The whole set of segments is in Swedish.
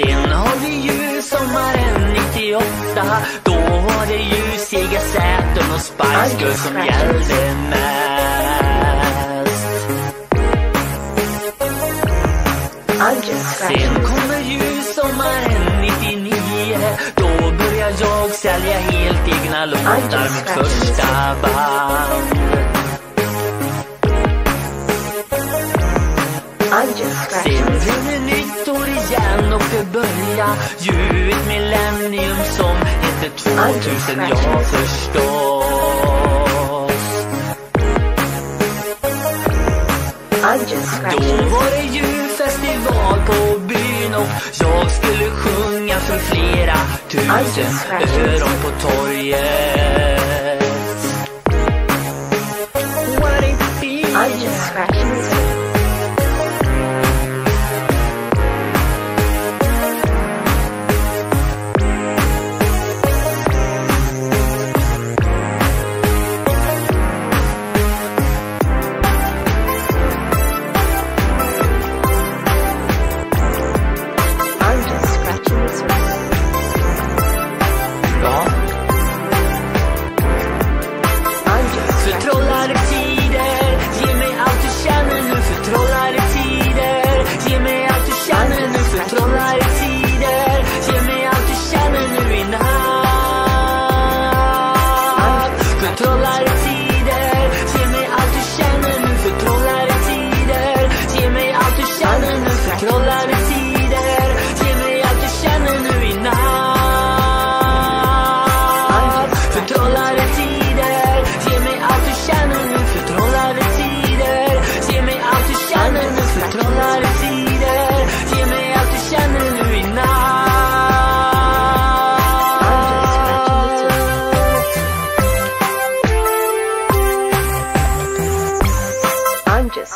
Sen har vi ju sommaren 98 Då var det ju Sega Saturn och Spice Girls som gällde mest. Sen kommer ju sommaren 99 då börjar jag sälja helt egna låtar Mitt första band Sen blir det nytt år igen och det börjar ju ett millennium som heter 2000 ja förstås. Då var det ju festival på byn och jag skulle sjunga för flera tusen öron på torget.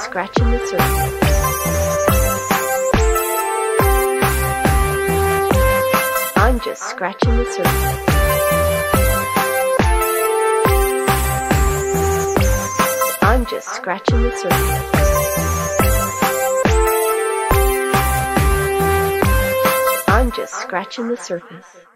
Scratching the surface. I'm just scratching the surface. I'm just scratching the surface. I'm just scratching the surface.